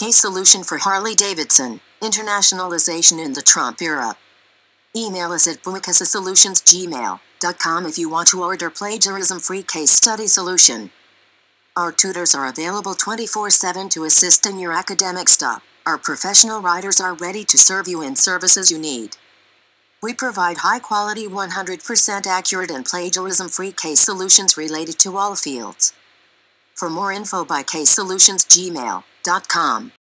Case solution for Harley Davidson, internationalization in the Trump era. Email us at buycasesolutionsgmail.com if you want to order plagiarism-free case study solution. Our tutors are available 24-7 to assist in your academic stuff. Our professional writers are ready to serve you in services you need. We provide high-quality 100% accurate and plagiarism-free case solutions related to all fields. For more info by casesolutionsgmail.com.